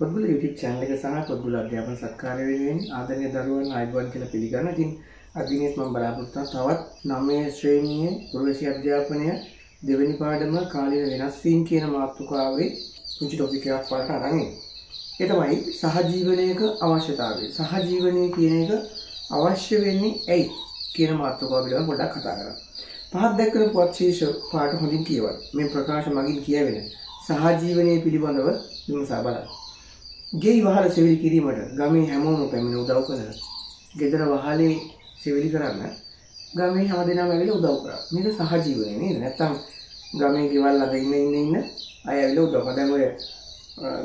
පොත්ගුල YouTube channel එක සහ පොත්ගුල අධ්‍යාපන සත්කාරය වෙනුවෙන් ආදරණීය දරුවන් ආයුබෝවන් කියලා පිළිගන්නවා. ඉතින් අදිනෙත් මම බලාපොරොත්තු තවත් 9 ශ්‍රේණියේ පුරවැසි අධ්‍යාපනය දෙවෙනි පාඩම කාලීන වෙනස් වීම කියන මාතෘකාවේ පුංචි ටොපික් එකක් වලට අරන් ඒ තමයි සහජීවනයක අවශ්‍යතාවය. සහජීවනය කියන එක අවශ්‍ය වෙන්නේ ඇයි කියන මාතෘකාව පිළිබඳව පොඩ්ඩක් කතා කරමු. පහත් දැක්කන පුවත් ශීර්ෂ පාඩ හොඳින් කියවන්න. මේ ප්‍රකාශ මගින් කියවෙන සහජීවනය පිළිබඳව විමසා බලන්න. ගෙයි වහල සෙවිලි කිරීමට ගමේ හැමෝම පැමිණ උදව් කරන. ගෙදර වහලේ සෙවිලි කරන්න ගමේ හැම දෙනාම ඇවිල්ලා උදව් කරා. මේක සහජීවනය නේද? නැත්තම් ගමේ ගෙවල් ළඟ ඉන්න ඉන්න ඉන්න අය ඇවිල්ලා උදව් කරා. දැන් ඔය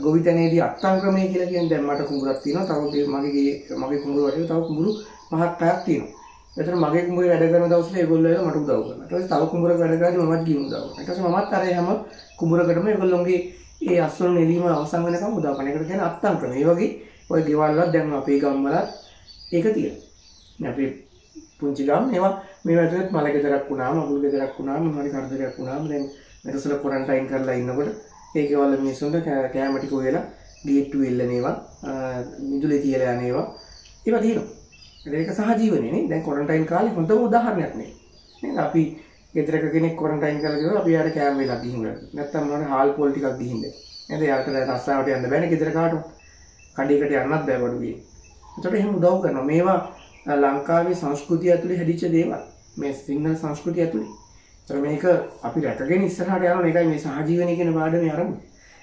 ගොවිතැනේදී අත්තම් ක්‍රමය කියලා කියන්නේ දැන් මට කුඹුරක් තියෙනවා. තව මගේ මගේ කුඹුර වටේ තව කුඹුරු පහක් හයක් තියෙනවා. එතන මගේ කුඹුරේ වැඩ කරන දවස්වල ඒගොල්ලෝ එලා මට උදව් කරනවා. ඊට පස්සේ තව කුඹුරක වැඩ කරද්දී මමත් ගිහින් උදව් කරනවා. ඊට පස්සේ මමත් අර හැම කුඹුරකටම ඒගොල්ලෝගේ ඒ අස්වල නෙලීම අවසන් වෙනකම් උදව් කරන එකට කියන්නේ අත්තම් ක්‍රම. ඒ වගේ ඔය ගෙවල් වල දැන් අපේ ගම්වලත් ඒක තියෙනවා. අපේ පුංචි ගම් ඒවා මේ වැටුවෙත් මල ගෙදරක් වුණාම අකුල් ගෙදරක් වුණාම මොනවාරි කරදරයක් වුණාම දැන් මෙතසල ක්වොරන්ටයින් කරලා ඉන්නකොට ඒ ගෙවල් මිනිස්සුන්ට කෑම ටික හොයලා ගේට්ටු එල්ලනේවා මිදුලේ තියලා යනේවා ඒවා තියෙනවා. ඒක සහජීවනයේ නේ. දැන් ක්වොරන්ටයින් කාලේ හොඳම උදාහරණයක් නේ. නේද? අපි ගෙදරක කෙනෙක් ක්වොරන්ටයින් කරලා ගිහුවා අපි යාට කෑම වෙලා ගිහින් නැත්තම් මොනවාරි හාල් පොල් ටිකක් ගිහින් දෙන්න. නේද? යාට රස්සාවට යන්න බෑනේ ගෙදර කාටවත්. කඩේකට යන්නත් බෑ බඩු ගියේ. ඒකට එහෙම උදව් කරනවා. මේවා ලංකාවේ සංස්කෘතිය ඇතුළේ හැදිච්ච දේවල්. මේ සිංහල සංස්කෘතිය ඇතුළේ. ඒතර මේක අපි රැකගෙන ඉස්සරහට යනවා මේකයි මේ සහජීවනය කියන පාඩමේ ආරම්භය.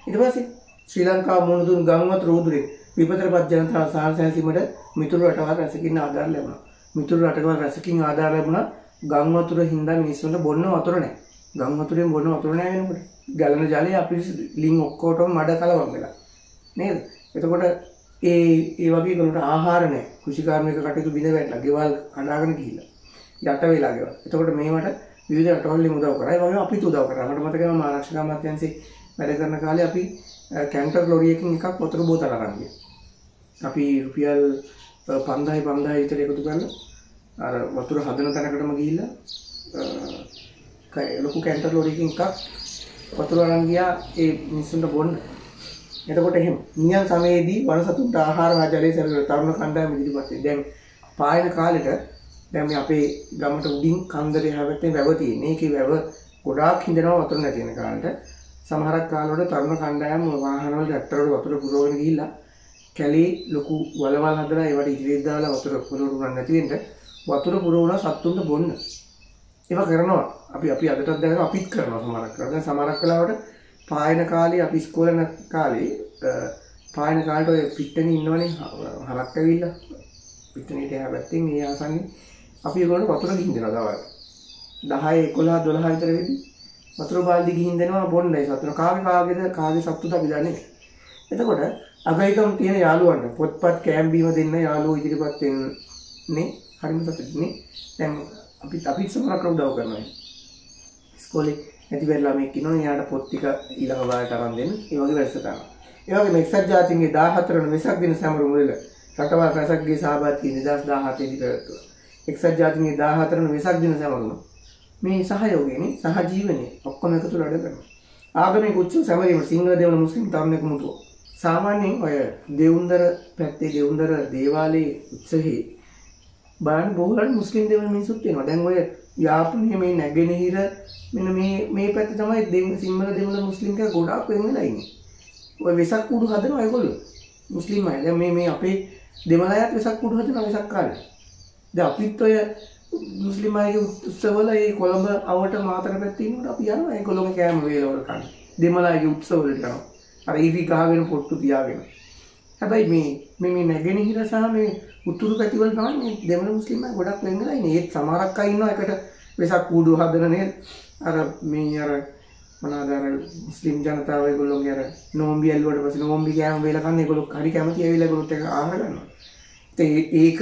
ඊට පස්සේ ශ්‍රී ලංකාව මුහුණ දුන් ගම්වත් රෝදුරේ විපතරපත් ජනතාව සාහසැසීමට මිතුරු රටවල් රැසකින් ආධාර ලැබුණා. මිතුරු රටවල් රැසකින් ආධාර ලැබුණා ගම් වතුර හින්දා මිනිස්සුන්ට බොන්න වතුර නැහැ. ගම් වතුරෙන් බොන්න වතුර නැහැ වෙනකොට. ගලන ජලය අපිරිසිදු. ලින් ඔක්කොටම මඩ කලවම් වෙලා. නේද? එතකොට ඒ ඒ වගේ ගලට ආහාර නැහැ. කෘෂිකාර්මික කටයුතු බිඳ වැටලා ගෙවල් කඩාගෙන ගිහිල්ලා. යට වෙලා ගෙවල්. එතකොට මේවට විවිධ රටවල් වලින් උදව් කරා. ඒ වගේම අපිත් උදව් කරා. මට මතකයි මම ආරක්ෂක අමාත්‍යාංශේ වැඩ කරන කාලේ අපි කැන්ටර් ලොරියකින් එකක් වතුර බෝතල අරන් ගියා. අපි රුපියල් 5000 5000 විතර එකතු කරලා අර වතුර හදන තැනකටම ගිහිල්ලා ලොකු කැන්ටර් ලොරියකින් එකක් වතුර අරන් ගියා ඒ මිනිස්සුන්ට බොන්න. එතකොට එහෙම නියම් සමයේදී වනසතුන්ට ආහාර හා ජලය සැලසෙන තරුණ කණ්ඩායම ඉදිරිපත් වෙයි. දැන් පායන කාලෙට දැන් මේ අපේ ගමට උඩින් කන්දරේ හැවටේ වැව තියෙන. ඒකේ වැව ගොඩාක් හිඳනවා වතුර නැති වෙන කාලෙට. සමහරක් කාලවල තරුණ කණ්ඩායම් වාහනවල ට්‍රැක්ටරවල වතුර පුරවගෙන ගිහිල්ලා කැලේ ලොකු වලවල් හදලා ඒවට ඉදිරියට දාලා වතුර පුරවන්න නැති වෙන්න වතුර පුරවන සත්තුන්ට බොන්න. ඒවා කරනවා. අපි අපි අදටත් දැනගෙන අපිත් කරනවා සමහරක් කරලා. දැන් සමහරක් කාලවලට පායන කාලේ අපි ඉස්කෝලේ යන කාලේ පායන කාලේට ඔය පිට්ටනේ ඉන්නවනේ හරක් ඇවිල්ලා පිට්ටනේට එහා පැත්තෙන් ඒ ආසන්නේ අපි ඒගොල්ලෝ වතුර ගිහින් දෙනවා දවල් 10 11 12 විතර වෙද්දි වතුර බාල්දි ගිහින් දෙනවා බොන්නයි සතුන කාගේ කාගේද කාගේ සතුට අපි දන්නේ එතකොට අගයිකම් තියෙන යාළුවන්ට පොත්පත් කෑම් බීම දෙන්න යාළුවෝ ඉදිරිපත් වෙන්නේ හරිම සතුටුනේ දැන් අපි අපි සමහර උදව් කරනවා ඉස්කෝලේ නැති වෙලා ළමෙක් ඉන්නවා. එයාට පොත් ටික ඊළඟ වාරයට අරන් දෙන්න. ඒ වගේ වැඩසටහන ඒ වගේම එක්සත් ජාතීන්ගේ 14 වන වෙසක් දින සමරු මුදල රටවල් රැසක්ගේ සහභාගී 2017 දී පැවැත්වුවා එක්සත් ජාතීන්ගේ 14 වන වෙසක් දින සමරුම මේ සහයෝගයනේ සහජීවනයේ ඔක්කොම එකතු වැඩ කරනවා. ආගමික උත්සව සැමරීම සිංහල දෙවන මුස්ලිම් තරුණයෙකු මුතුව. සාමාන්‍යයෙන් ඔය දෙවුන්දර පැත්තේ දෙවුන්දර දේවාලයේ උත්සවයේ බලන්න බොහෝලට මුස්ලිම් දෙවන මිනිස්සුත් වෙනවා. දැන් ඔය යාපනයේ මේ නැගෙනහිර මෙන්න මේ මේ පැත්තේ තමයි දෙවන සිංහල දෙවන මුස්ලිම් කෙනා ගොඩාක් වෙන වෙලා ඉන්නේ. ඔය වෙසක් කුඩු හදනවා ඒගොල්ලෝ. මුස්ලිම් අය. දැන් මේ මේ අපේ දෙමළ අයත් වෙසක් කුඩු හදනවා වෙසක් කාලේ. දැන් අපිත් ඔය මුස්ලිම් අයගේ උත්සවවල ඒ කොළඹ අවට මාතර පැත්තේ ඉන්නකොට අපි යනවා ඒගොල්ලෝගේ කෑම වේලවල කන්න. දෙමළ අයගේ උත්සවවලට යනවා. අර ඊවි ගහගෙන පොට්ටු තියාගෙන. හැබැයි මේ මේ මේ නැගෙනහිර සහ මේ උතුරු පැතිවල තමයි මේ දෙමළ මුස්ලිම් අය ගොඩක් වෙන් වෙලා ඉන්නේ. ඒත් සමහරක් අය ඉන්නවා එකට වෙසක් කූඩු හදන නේද? අර මේ අර මොනවාද අර මුස්ලිම් ජනතාව ඒගොල්ලෝගේ අර නෝම්බි ඇල්ලුවට පස්සේ නෝම්බි කෑම වේල කන්න ඒගොල්ලෝ හරි කැමති ඇවිල්ලා ඒගොල්ලොත් එක ආහාර ගන්නවා. ඒක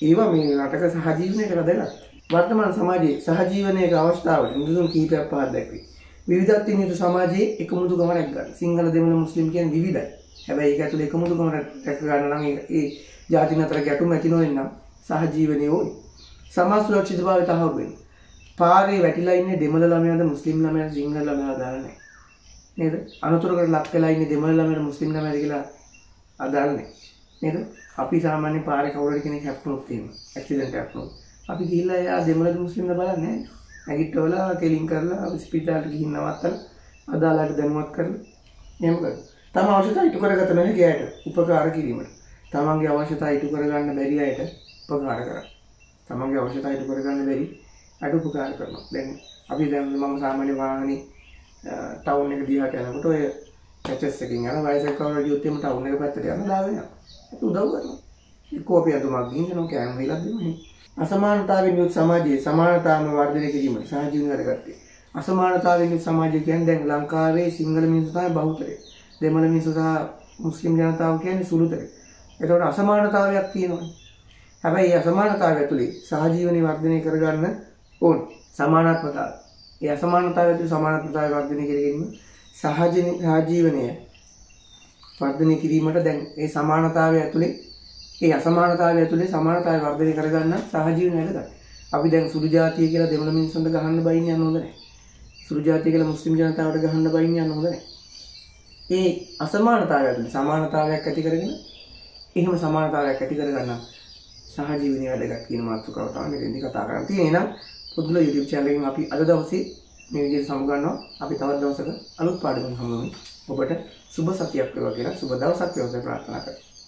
ඒවා මේ රටක සහජීවනයට වැදගත්. වර්තමාන සමාජයේ සහජීවනයක අවස්ථාවට නිදුන් කීපයක් පහත් දැක්වේ. විවිධත්වයෙන් යුතු සමාජයේ එකමුතු ගමනක් ගන්න. සිංහල දෙමළ මුස්ලිම් කියන්නේ විවිධයි. හැබැයි ඒක ඇතුලේ එකමුතු ගමන රැක ගන්න නම් ඒ ජාතින් අතර ගැටුම් ඇති නොවෙන්න සහජීවනයේ ඕනේ. සමාජ සුරක්ෂිතභාවය තහවුරු වෙන්න. පාරේ වැටිලා ඉන්නේ දෙමළ ළමයාද මුස්ලිම් ළමයාද සිංහල ළමයාද දන්නේ නැහැ. නේද? අනතුරකට ලක් වෙලා ඉන්නේ දෙමළ ළමයාද මුස්ලිම් ළමයාද කියලා අදාළ නැහැ. නේද? අපි සාමාන්‍ය පාරේ කවුරු හරි කෙනෙක් හැප්පුණොත් එහෙම ඇක්සිඩන්ට් එකක් වුණොත් අපි ගිහිල්ලා එයා දෙමළ මුස්ලිම්ලා බලන්නේ නැහැ. නැගිටවලා කෙලින් කරලා ස්පිතාලට ගිහින් නවත්තලා අදාළට දැනුවත් කරලා එහෙම කරනවා. තම අවශ්‍යතා ඉටු කරගත නොහැකි අයට උපකාර කිරීමට. තමන්ගේ අවශ්‍යතා ඉටු කරගන්න බැරි අයට උපකාර කරන්න. තමන්ගේ අවශ්‍යතා ඉටු කරගන්න බැරි අයට උපකාර කරනවා. දැන් අපි දැන් මම සාමාන්‍ය වාහනේ ටවුන් එක දිහාට යනකොට ඔය ඇචස් එකකින් යන වයසක කවුරු ගියොත් එimhe ටවුන් එක පැත්තට යන දාගෙන යනවා. ඒක උදව් කරනවා. කෝපිය අතුමක් ගිහින් කෑම වේලක් දෙනවා. අසමානතාවෙන් යුත් සමාජයේ සමානතාවම වර්ධනය කිරීමට සහජීවන වැඩගත්තේ. අසමානතාවෙන් යුත් සමාජය කියන්නේ දැන් ලංකාවේ සිංහල මිනිස්සු තමයි බහුතරය. දෙමළ මිනිස්සු සහ මුස්ලිම් ජනතාව කියන්නේ සුළුතරය. එතකොට අසමානතාවයක් තියෙනවා. හැබැයි අසමානතාවය ඇතුලේ සහජීවනය වර්ධනය කරගන්න ඕන. සමානාත්මතාවය. ඒ අසමානතාවය ඇතුලේ සමානාත්මතාවය වර්ධනය කිරීම සහජ සහජීවනය වර්ධනය කිරීමට දැන් ඒ සමානතාවය ඇතුලේ ඒ අසමානතාවය ඇතුලේ සමානතාවය වර්ධනය කරගන්න සහජීවනය වැඩගත්. අපි දැන් සුළු ජාතිය කියලා දෙමළ මිනිස්සුන්ට ගහන්න බයින්න යන්න හොඳ නැහැ. සුළු ජාතිය කියලා මුස්ලිම් ජනතාවට ගහන්න බයින්න යන්න හොඳ නැහැ. ඒ අසමානතාවය ඇතුලේ සමානතාවයක් ඇති කරගෙන එහෙම සමානතාවයක් ඇති කරගන්න සහජීවනය වැඩගත් කියන මාතෘකාව තමයි මෙතෙන්දි කතා කරන්න තියෙන්නේ. එහෙනම් පුදුල YouTube channel එකෙන් අපි අද දවසේ මේ විදිහට සමුගන්නවා. අපි තවත් දවසක අලුත් පාඩමක් හමුවෙමු. ඔබට සුබ සතියක් වේවා කියලා සුබ දවසක් වේවා ප්‍රාර්ථනා කරනවා.